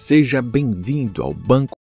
Seja bem-vindo ao Banco